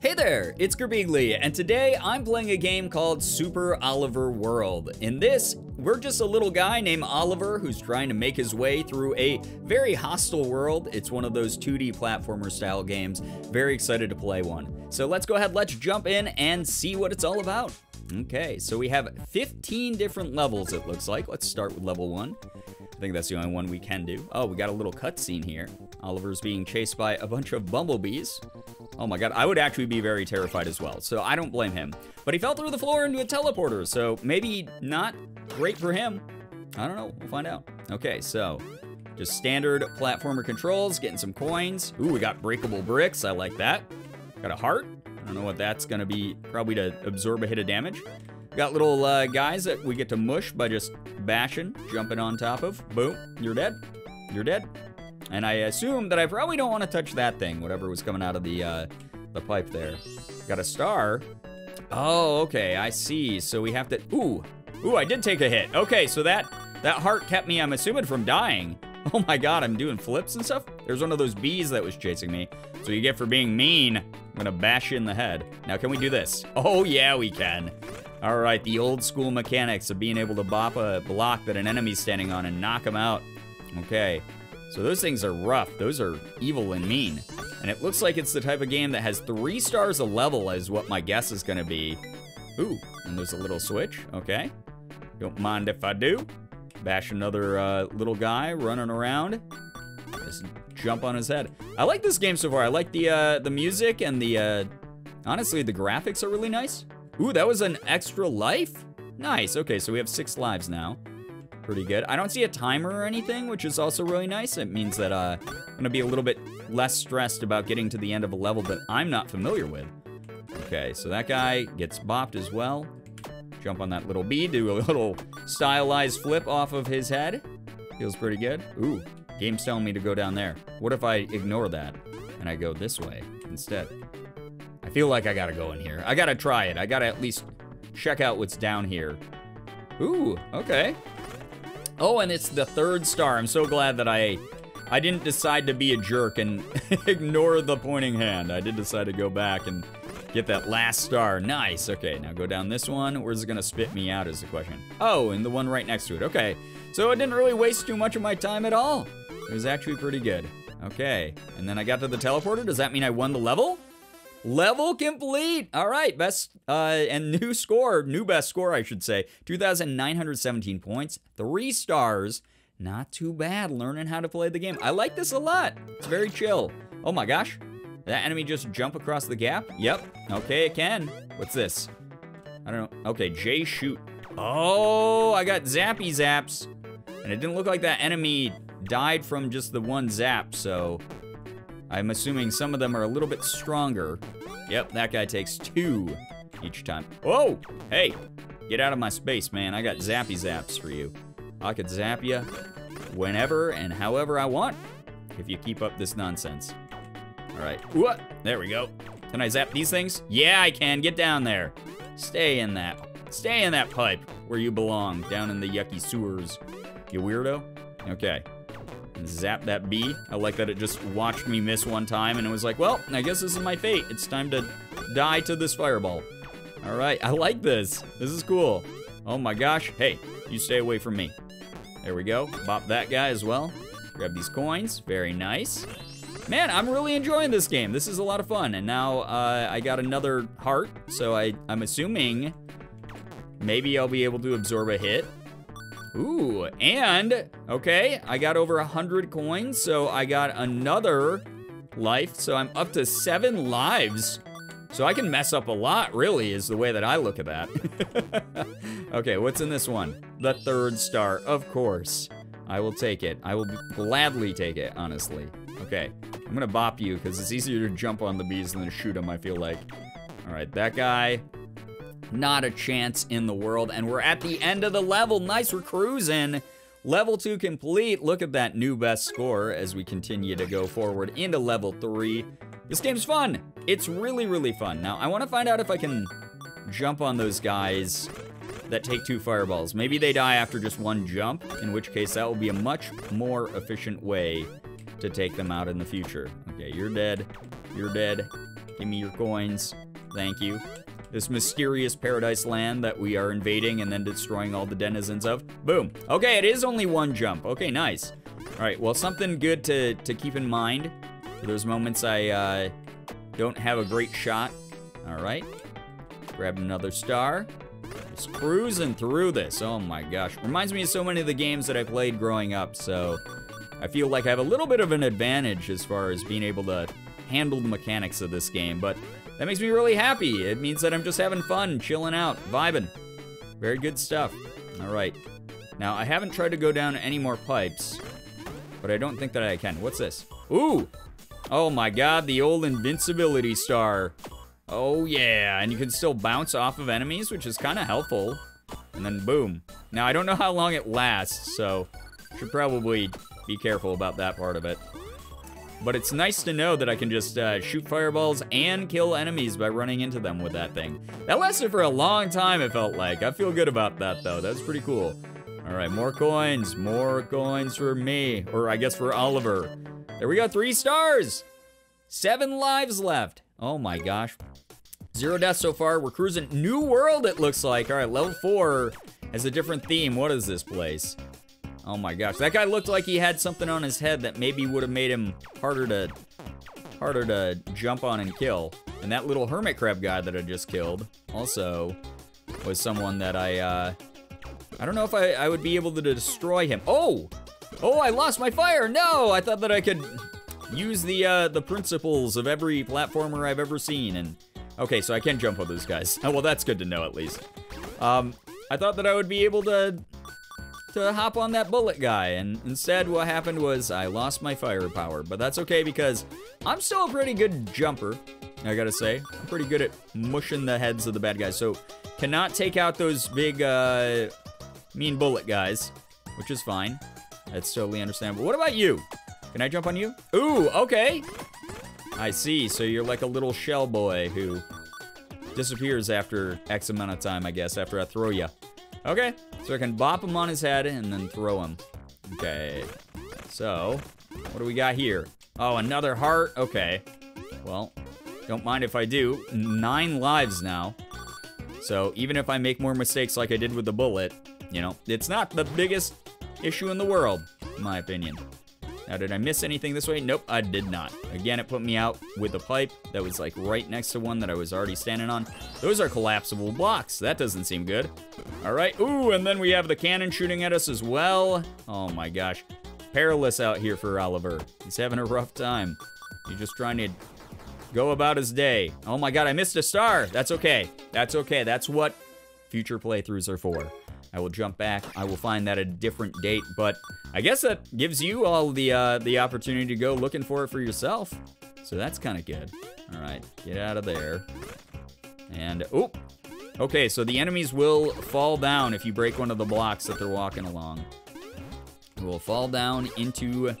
Hey there, it's Gerbigly, and today I'm playing a game called Super Oliver World. In this, we're just a little guy named Oliver who's trying to make his way through a very hostile world. It's one of those 2D platformer style games. Very excited to play one. So let's go ahead, let's jump in and see what it's all about. Okay, so we have 15 different levels it looks like. Let's start with level one. I think that's the only one we can do. Oh, we got a little cutscene here. Oliver's being chased by a bunch of bumblebees. Oh my god, I would actually be very terrified as well, so I don't blame him. But he fell through the floor into a teleporter, so maybe not great for him. I don't know, we'll find out. Okay, so just standard platformer controls, getting some coins. Ooh, we got breakable bricks, I like that. Got a heart. I don't know what that's gonna be, probably to absorb a hit of damage. Got little uh, guys that we get to mush by just bashing, jumping on top of. Boom, you're dead. You're dead. And I assume that I probably don't want to touch that thing, whatever was coming out of the, uh, the pipe there. Got a star. Oh, okay, I see. So we have to, ooh, ooh, I did take a hit. Okay, so that, that heart kept me, I'm assuming, from dying. Oh my god, I'm doing flips and stuff? There's one of those bees that was chasing me. So you get for being mean. I'm gonna bash you in the head. Now, can we do this? Oh, yeah, we can. All right, the old school mechanics of being able to bop a block that an enemy's standing on and knock them out. Okay, so those things are rough. Those are evil and mean. And it looks like it's the type of game that has three stars a level is what my guess is gonna be. Ooh, and there's a little switch, okay. Don't mind if I do. Bash another uh, little guy running around. Just jump on his head. I like this game so far. I like the uh, the music and the, uh, honestly, the graphics are really nice. Ooh, that was an extra life? Nice, okay, so we have six lives now pretty good. I don't see a timer or anything, which is also really nice. It means that uh, I'm gonna be a little bit less stressed about getting to the end of a level that I'm not familiar with. Okay, so that guy gets bopped as well. Jump on that little bee, do a little stylized flip off of his head. Feels pretty good. Ooh, game's telling me to go down there. What if I ignore that and I go this way instead? I feel like I gotta go in here. I gotta try it. I gotta at least check out what's down here. Ooh, okay. Oh, and it's the third star. I'm so glad that I I didn't decide to be a jerk and ignore the pointing hand. I did decide to go back and get that last star. Nice. Okay, now go down this one. Where's it gonna spit me out is the question. Oh, and the one right next to it. Okay. So I didn't really waste too much of my time at all. It was actually pretty good. Okay. And then I got to the teleporter. Does that mean I won the level? Level complete. All right, best uh, and new score, new best score, I should say. 2,917 points, three stars. Not too bad learning how to play the game. I like this a lot. It's very chill. Oh my gosh. That enemy just jump across the gap? Yep. Okay, it can. What's this? I don't know. Okay, J shoot. Oh, I got zappy zaps. And it didn't look like that enemy died from just the one zap, so I'm assuming some of them are a little bit stronger. Yep, that guy takes two each time. Oh, hey, get out of my space, man. I got zappy zaps for you. I could zap you whenever and however I want if you keep up this nonsense. All right, what? There we go. Can I zap these things? Yeah, I can. Get down there. Stay in that. Stay in that pipe where you belong, down in the yucky sewers. You weirdo? Okay zap that bee. I like that it just watched me miss one time and it was like, well, I guess this is my fate. It's time to die to this fireball. All right, I like this. This is cool. Oh my gosh. Hey, you stay away from me. There we go. Bop that guy as well. Grab these coins. Very nice. Man, I'm really enjoying this game. This is a lot of fun. And now uh, I got another heart, so I, I'm assuming maybe I'll be able to absorb a hit. Ooh, and, okay, I got over 100 coins, so I got another life, so I'm up to seven lives. So I can mess up a lot, really, is the way that I look at that. okay, what's in this one? The third star, of course. I will take it. I will gladly take it, honestly. Okay, I'm gonna bop you, because it's easier to jump on the bees than to shoot them, I feel like. All right, that guy. Not a chance in the world. And we're at the end of the level. Nice, we're cruising. Level 2 complete. Look at that new best score as we continue to go forward into level 3. This game's fun. It's really, really fun. Now, I want to find out if I can jump on those guys that take two fireballs. Maybe they die after just one jump, in which case that will be a much more efficient way to take them out in the future. Okay, you're dead. You're dead. Give me your coins. Thank you. This mysterious paradise land that we are invading and then destroying all the denizens of. Boom. Okay, it is only one jump. Okay, nice. All right, well, something good to, to keep in mind for those moments I uh, don't have a great shot. All right. Grab another star. Just cruising through this. Oh my gosh. Reminds me of so many of the games that I played growing up, so I feel like I have a little bit of an advantage as far as being able to handle the mechanics of this game, but that makes me really happy. It means that I'm just having fun, chilling out, vibing. Very good stuff. All right. Now, I haven't tried to go down any more pipes, but I don't think that I can. What's this? Ooh! Oh my god, the old invincibility star. Oh yeah, and you can still bounce off of enemies, which is kind of helpful. And then boom. Now, I don't know how long it lasts, so should probably be careful about that part of it. But it's nice to know that I can just uh, shoot fireballs and kill enemies by running into them with that thing. That lasted for a long time, it felt like. I feel good about that, though. That's pretty cool. All right, more coins. More coins for me. Or I guess for Oliver. There we go, three stars. Seven lives left. Oh my gosh. Zero deaths so far. We're cruising. New world, it looks like. All right, level four has a different theme. What is this place? Oh my gosh, that guy looked like he had something on his head that maybe would have made him harder to harder to jump on and kill. And that little hermit crab guy that I just killed also was someone that I, uh, I don't know if I, I would be able to destroy him. Oh! Oh, I lost my fire! No! I thought that I could use the, uh, the principles of every platformer I've ever seen and... Okay, so I can jump on those guys. Oh, well, that's good to know at least. Um, I thought that I would be able to to hop on that bullet guy, and instead what happened was I lost my firepower, but that's okay because I'm still a pretty good jumper, I gotta say. I'm pretty good at mushing the heads of the bad guys, so cannot take out those big, uh, mean bullet guys, which is fine. That's totally understandable. What about you? Can I jump on you? Ooh, okay. I see, so you're like a little shell boy who disappears after X amount of time, I guess, after I throw you. Okay, so I can bop him on his head and then throw him. Okay, so what do we got here? Oh, another heart? Okay, well, don't mind if I do. Nine lives now. So even if I make more mistakes like I did with the bullet, you know, it's not the biggest issue in the world, in my opinion. Now, did I miss anything this way? Nope, I did not. Again, it put me out with a pipe that was like right next to one that I was already standing on. Those are collapsible blocks. That doesn't seem good. All right, ooh, and then we have the cannon shooting at us as well. Oh my gosh. Perilous out here for Oliver. He's having a rough time. He's just trying to go about his day. Oh my god, I missed a star. That's okay. That's okay. That's what future playthroughs are for. I will jump back. I will find that a different date, but I guess that gives you all the uh, the opportunity to go looking for it for yourself. So that's kind of good. All right, get out of there. And, oh, okay, so the enemies will fall down if you break one of the blocks that they're walking along. It will fall down into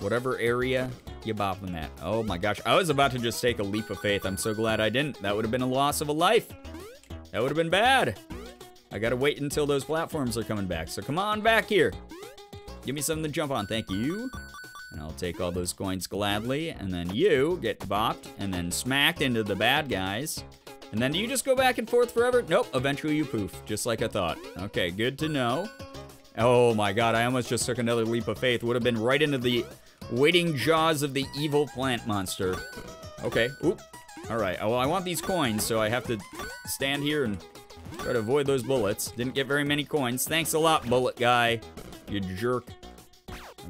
whatever area you bop them at. Oh my gosh, I was about to just take a leap of faith. I'm so glad I didn't. That would have been a loss of a life. That would have been bad. I gotta wait until those platforms are coming back. So come on back here. Give me something to jump on, thank you. And I'll take all those coins gladly. And then you get bopped and then smacked into the bad guys. And then do you just go back and forth forever? Nope, eventually you poof, just like I thought. Okay, good to know. Oh my god, I almost just took another leap of faith. Would have been right into the waiting jaws of the evil plant monster. Okay, oop. Alright, well I want these coins, so I have to stand here and Try to avoid those bullets. Didn't get very many coins. Thanks a lot, bullet guy. You jerk.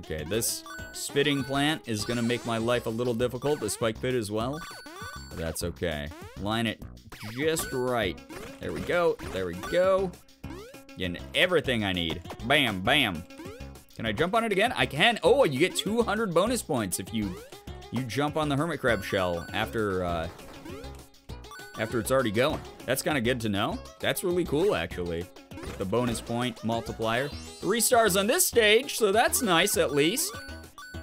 Okay, this spitting plant is gonna make my life a little difficult. The spike pit as well. That's okay. Line it just right. There we go. There we go. Getting everything I need. Bam, bam. Can I jump on it again? I can. Oh, you get 200 bonus points if you you jump on the hermit crab shell after uh, after it's already going. That's kind of good to know. That's really cool, actually. The bonus point multiplier. Three stars on this stage, so that's nice at least.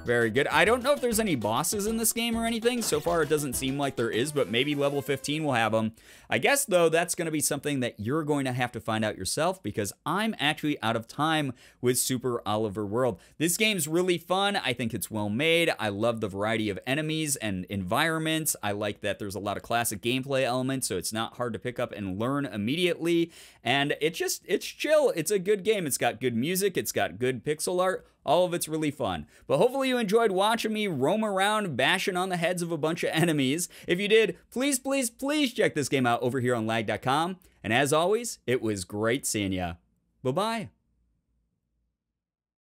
Very good. I don't know if there's any bosses in this game or anything. So far, it doesn't seem like there is, but maybe level 15 will have them. I guess, though, that's going to be something that you're going to have to find out yourself because I'm actually out of time with Super Oliver World. This game's really fun. I think it's well made. I love the variety of enemies and environments. I like that there's a lot of classic gameplay elements, so it's not hard to pick up and learn immediately. And it just, it's chill. It's a good game. It's got good music. It's got good pixel art. All of it's really fun. But hopefully you enjoyed watching me roam around bashing on the heads of a bunch of enemies. If you did, please, please, please check this game out over here on lagged.com. And as always, it was great seeing ya. Bye-bye.